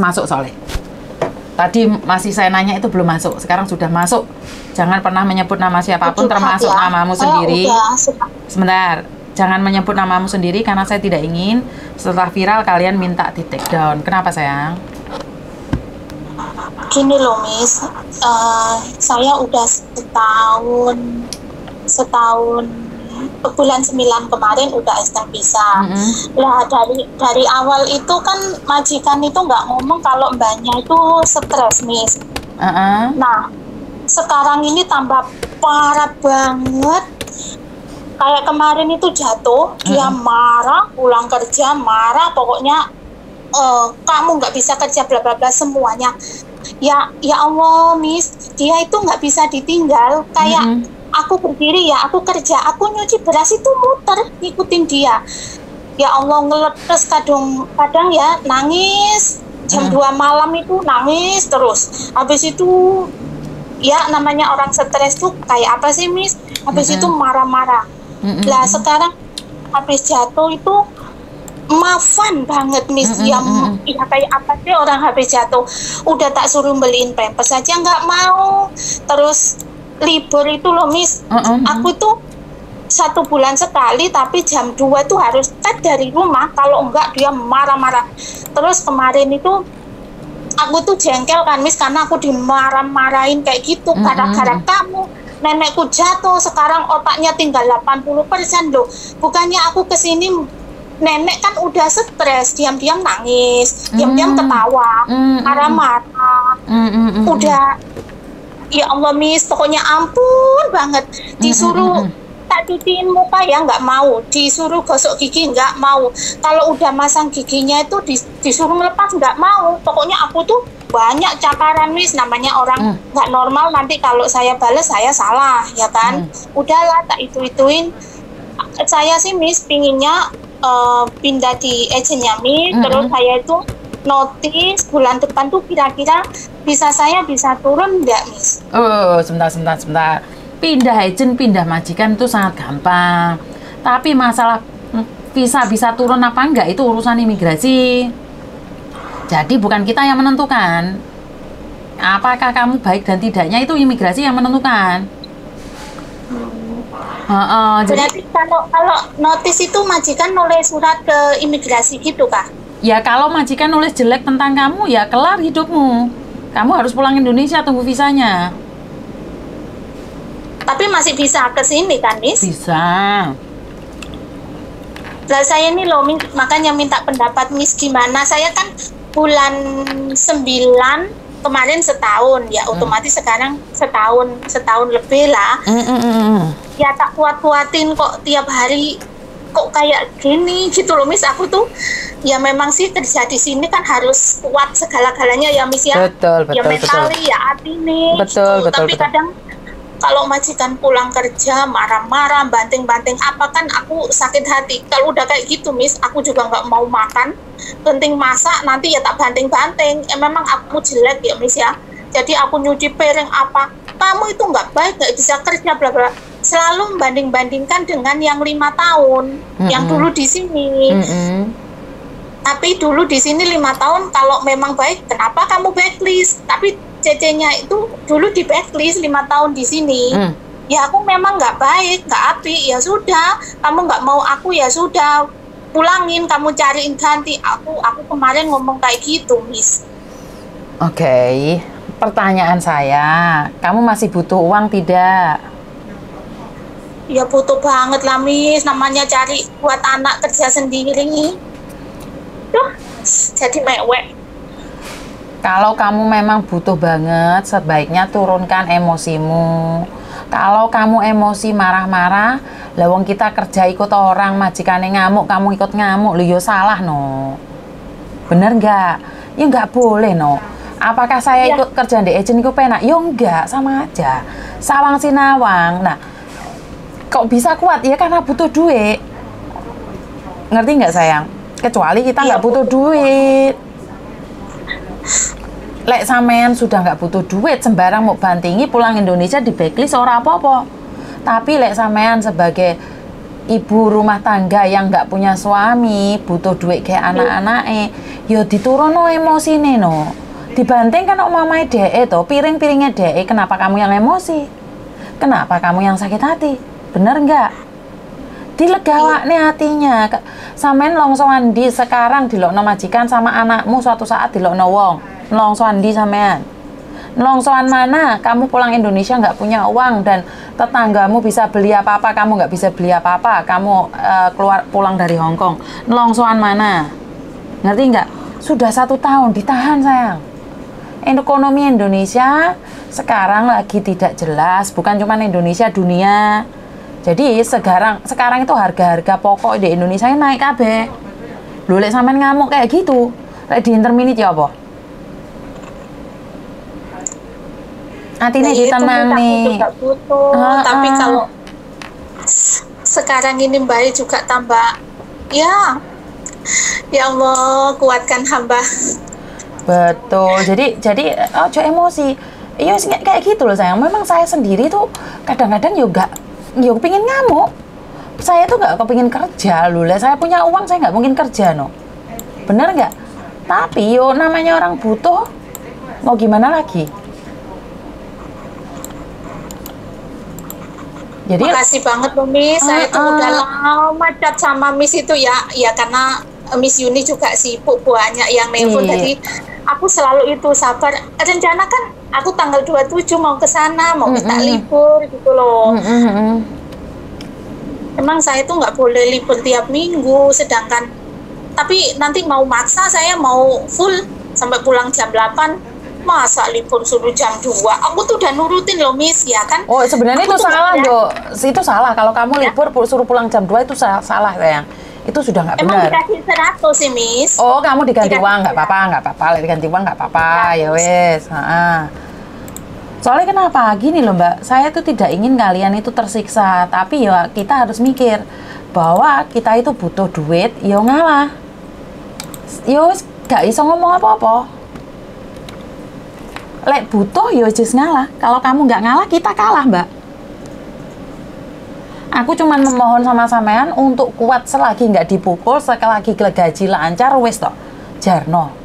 masuk soalnya. Tadi masih saya nanya itu belum masuk, sekarang sudah masuk. Jangan pernah menyebut nama siapa pun termasuk ya. namamu Saya sendiri. suka- Sebentar, jangan menyebut namamu sendiri karena saya tidak ingin setelah viral kalian minta di take down. Kenapa sayang? Gini loh Miss, Eh, saya udah setahun setahun bulan 9 kemarin udah extend visa. Mm-mm. Lah dari dari awal itu kan majikan itu nggak ngomong kalau mbaknya itu stres Miss. Uh-uh. Nah sekarang ini tambah parah banget. Kayak kemarin itu jatuh, dia marah, pulang kerja marah, pokoknya eh, kamu nggak bisa kerja bla bla bla semuanya. Ya ya Allah Miss, dia itu nggak bisa ditinggal. Kayak Mm-mm. Aku berdiri ya, aku kerja, aku nyuci beras itu muter ngikutin dia. Ya Allah ngeletes kadang kadang ya nangis jam Hmm. 2 malam itu nangis terus. Habis itu ya namanya orang stres tuh kayak apa sih Miss? Habis Mm-mm. itu marah-marah. Mm-mm. Lah sekarang habis jatuh itu mafan banget Miss Mm-mm, yang mm-mm. ya kayak apa sih orang habis jatuh udah tak suruh beliin pampers aja nggak mau terus libur itu loh Miss. Mm-mm. aku tuh satu bulan sekali tapi jam 2 tuh harus tet dari rumah. Kalau enggak dia marah-marah. Terus kemarin itu aku tuh jengkel kan Miss karena aku dimarah-marahin kayak gitu gara-gara kamu. Nenekku jatuh sekarang otaknya tinggal 80% loh. Bukannya aku ke sini nenek kan udah stres diam-diam nangis diam-diam Mm. ketawa marah-marah. Mm-mm. udah ya Allah Miss pokoknya ampun banget. Disuruh Mm-mm. tak cuciin muka ya nggak mau. Disuruh gosok gigi nggak mau. Kalau udah masang giginya itu dis- disuruh melepas nggak mau. Pokoknya aku tuh banyak cakaran Miss. Namanya orang Mm. nggak normal nanti kalau saya bales saya salah ya kan? Udahlah tak itu ituin saya sih Miss pinginnya eh, pindah di agennya Miss. Mm-mm. terus saya itu notice bulan depan tuh kira-kira bisa saya bisa turun nggak Miss Oh, sebentar, sebentar, sebentar. Pindah agent, pindah majikan itu sangat gampang. Tapi masalah mm, visa bisa turun apa enggak itu urusan imigrasi. Jadi bukan kita yang menentukan. Apakah kamu baik dan tidaknya itu imigrasi yang menentukan. Heeh, jadi berarti kalau kalau notice itu majikan nulis surat ke imigrasi gitu kah ya kalau majikan nulis jelek tentang kamu ya kelar hidupmu. Kamu harus pulang Indonesia tunggu visanya. tapi masih bisa ke sini kan Miss Bisa. Lah saya ini loh makanya minta pendapat Miss gimana. Saya kan bulan 9 kemarin setahun ya otomatis sekarang setahun setahun lebih lah Mm, mm, mm, mm. ya tak kuat-kuatin kok tiap hari kok kayak gini gitu loh Miss. Aku tuh ya memang sih kerja di sini kan harus kuat segala-galanya ya Miss ya. Betul, ya betul, betul. mentali ya hati nih Betul, gitu. betul, tapi betul. kadang kalau majikan pulang kerja marah-marah banting-banting apa kan aku sakit hati. Kalau udah kayak gitu Miss aku juga nggak mau makan. Penting masak nanti ya tak banting-banting. Ya memang aku jelek ya Miss ya. Jadi aku nyuci piring apa kamu itu nggak baik nggak bisa kerja bla bla selalu membanding-bandingkan dengan yang lima tahun yang Mm-mm. dulu di sini Mm-mm. tapi dulu di sini lima tahun kalau memang baik kenapa kamu backlist tapi CC-nya itu dulu di backlist lima tahun di sini Mm. ya aku memang nggak baik nggak api ya sudah kamu nggak mau aku ya sudah pulangin kamu cariin ganti aku aku kemarin ngomong kayak gitu miss Oke, pertanyaan saya, kamu masih butuh uang tidak? Ya butuh banget lah miss namanya cari buat anak kerja sendiri Duh, jadi mewek Kalau kamu memang butuh banget, sebaiknya turunkan emosimu. Kalau kamu emosi marah-marah, lawang kita kerja ikut orang, majikannya ngamuk, kamu ikut ngamuk, lu yo salah no. Bener nggak? Ya nggak boleh no. Apakah saya Ya. ikut kerja di agent itu penak? Yo enggak, sama aja. Sawang sinawang. Nah, kok bisa kuat? Ya karena butuh duit. Ngerti nggak sayang? Kecuali kita Iya, nggak butuh duit. Lek sampean sudah nggak butuh duit sembarang mau bantingi pulang Indonesia di backlist ora apa-apa. Tapi lek sampean sebagai ibu rumah tangga yang nggak punya suami butuh duit kayak anak-anak eh yo diturun no emosi nih no dibanting kan omamai dee to piring-piringnya dee kenapa kamu yang emosi kenapa kamu yang sakit hati bener nggak dilegawa nih hatinya sampean longsoan di sekarang dilokno majikan sama anakmu suatu saat dilokno wong longsoan di sampean Longsoan mana? Kamu pulang Indonesia nggak punya uang dan tetanggamu bisa beli apa-apa, kamu nggak bisa beli apa-apa. Kamu eh, keluar pulang dari Hong Kong. Longsoan mana? Ngerti nggak? Sudah satu tahun ditahan sayang. Ekonomi Indonesia sekarang lagi tidak jelas, bukan cuma Indonesia, dunia. Jadi sekarang sekarang itu harga-harga pokok di Indonesia ini naik kabeh. Lho lek sampean ngamuk kayak gitu, lek di interminit ya apa? Atine itu, ditenang nih. butuh Ah, tapi ah. kalau sekarang ini Mbak juga tambah ya ya Allah kuatkan hamba Betul. Jadi jadi ojo emosi. Iya kayak gitu loh sayang. Memang saya sendiri tuh kadang-kadang juga yo pingin ngamuk. Saya tuh nggak kepingin kerja loh. Lah saya punya uang saya nggak mungkin kerja no. Bener nggak? Tapi yo namanya orang butuh mau gimana lagi? Jadi makasih banget loh Miss saya Ah, tuh ah. udah lama chat sama Miss itu ya ya karena eh, Miss Yuni juga sibuk banyak yang nelpon Iya. jadi aku selalu itu sabar rencana kan aku tanggal 27 mau ke sana mau minta Mm-mm. libur gitu loh Mm, mm, mm. Emang saya tuh nggak boleh libur tiap minggu, sedangkan tapi nanti mau maksa saya mau full sampai pulang jam 8 masa libur suruh jam 2 aku tuh udah nurutin loh miss ya kan Oh sebenarnya Aku itu salah dok. Itu salah kalau kamu Ya. libur suruh pulang jam 2 itu sa- salah sayang. Itu sudah nggak emang benar. dikasih 100 sih miss Oh, kamu diganti Diganti uang nggak apa-apa, nggak apa-apa. Diganti uang nggak apa-apa, ya wes. Soalnya kenapa? Gini loh Mbak, saya tuh tidak ingin kalian itu tersiksa, tapi ya kita harus mikir bahwa kita itu butuh duit, ya ngalah. Ya gak iso ngomong apa-apa. Lek butuh, ya wis ngalah. Kalau kamu nggak ngalah, kita kalah Mbak. Aku cuman memohon sama sampean untuk kuat selagi nggak dipukul, selagi gaji lancar, wes toh. Jarno,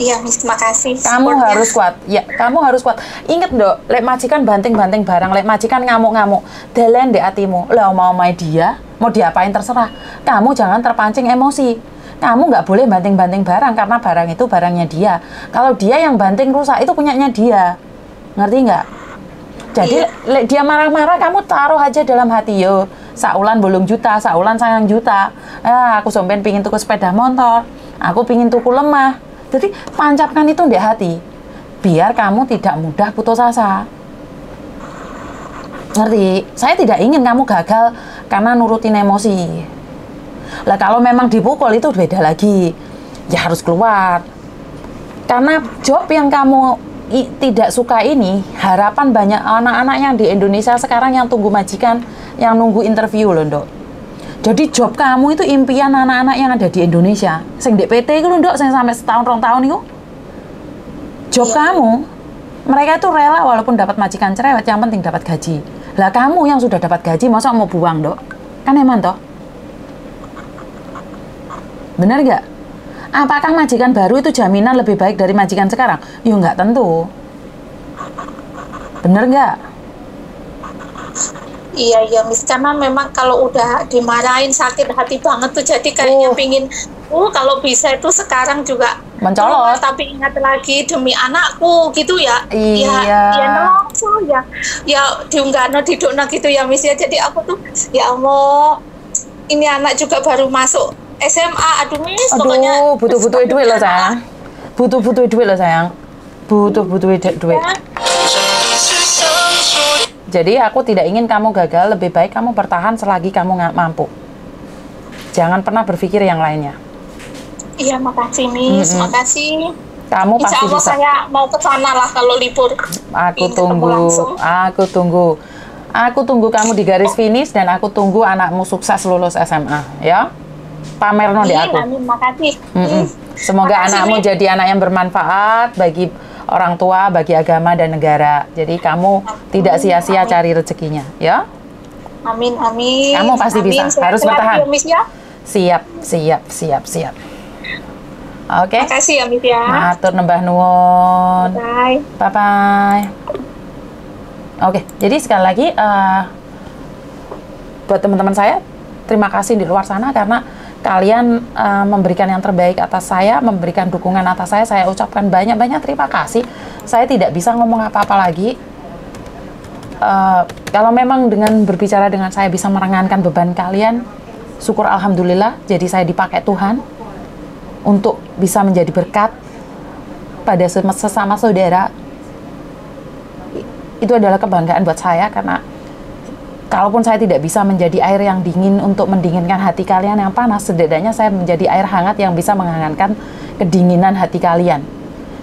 iya miss makasih kamu supportnya. harus kuat. Ya, kamu harus kuat. Ingat dok, lek majikan banting-banting barang, lek majikan ngamuk-ngamuk, delen di hatimu. Lah mau mau dia, mau diapain terserah. Kamu jangan terpancing emosi. Kamu nggak boleh banting-banting barang karena barang itu barangnya dia. Kalau dia yang banting rusak itu punyanya dia. Ngerti nggak? Jadi Iya. dia marah-marah kamu taruh aja dalam hati yo. Saulan bolong juta, saulan sayang juta. Ah, aku sampean pingin tuku sepeda motor. Aku pingin tuku lemah. Jadi tancapkan itu di hati. Biar kamu tidak mudah putus asa. Ngerti? Saya tidak ingin kamu gagal karena nurutin emosi. Lah kalau memang dipukul itu beda lagi. Ya harus keluar. Karena job yang kamu i- tidak suka ini, harapan banyak anak-anak yang di Indonesia sekarang yang tunggu majikan, yang nunggu interview loh, Ndok. Jadi job kamu itu impian anak-anak yang ada di Indonesia. Sing di PT itu loh, Ndok, sing sampai setahun rong tahun itu. Job Iya. kamu, mereka itu rela walaupun dapat majikan cerewet, yang penting dapat gaji. Lah kamu yang sudah dapat gaji, masa mau buang, Dok? Kan emang toh? Benar nggak? Apakah majikan baru itu jaminan lebih baik dari majikan sekarang? Ya nggak tentu. Bener nggak? Iya iya Miss karena memang kalau udah dimarahin sakit hati banget tuh jadi kayaknya Oh. pingin uh kalau bisa itu sekarang juga Mencolot. keluar, tapi ingat lagi demi anakku gitu ya Iya. ya ya nelongso ya ya diunggahno didukno gitu ya Miss ya jadi aku tuh ya Allah ini anak juga baru masuk SMA aduh Miss pokoknya Aduh, butuh-butuh duit loh sayang. Butuh-butuh duit loh sayang. Butuh-butuh duit. Ya, Jadi aku tidak ingin kamu gagal, lebih baik kamu bertahan selagi kamu nggak mampu. Jangan pernah berpikir yang lainnya. Iya makasih Miss Mm-mm. makasih Kamu Insya pasti Allah bisa. saya mau ke sana lah kalau libur Aku Ingin tunggu, aku tunggu. Aku tunggu kamu di garis finish dan aku tunggu anakmu sukses lulus SMA, ya. Pamerno di Iya, aku. amin, makasih. Mm-mm. Hmm. Semoga Makasih, anakmu jadi anak yang bermanfaat bagi orang tua, bagi agama dan negara. Jadi kamu tidak sia-sia cari rezekinya, ya. Amin, amin. Kamu pasti Amin. bisa. Harus bertahan. ya. Siap, siap, siap, siap. Oke. Makasih ya, Miss ya. Matur nembah nuwun. Bye. Bye bye. Oke, jadi sekali lagi eh, buat teman-teman saya, terima kasih di luar sana karena kalian eh, memberikan yang terbaik atas saya, memberikan dukungan atas saya. Saya ucapkan banyak-banyak terima kasih. Saya tidak bisa ngomong apa-apa lagi. Eh, kalau memang dengan berbicara dengan saya bisa meringankan beban kalian, syukur alhamdulillah. Jadi saya dipakai Tuhan untuk bisa menjadi berkat pada sesama saudara itu adalah kebanggaan buat saya karena kalaupun saya tidak bisa menjadi air yang dingin untuk mendinginkan hati kalian yang panas, setidaknya saya menjadi air hangat yang bisa menghangatkan kedinginan hati kalian.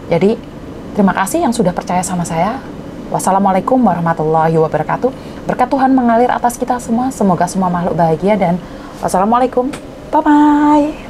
Jadi, terima kasih yang sudah percaya sama saya. Wassalamualaikum warahmatullahi wabarakatuh. Berkat Tuhan mengalir atas kita semua. Semoga semua makhluk bahagia dan wassalamualaikum. Bye-bye.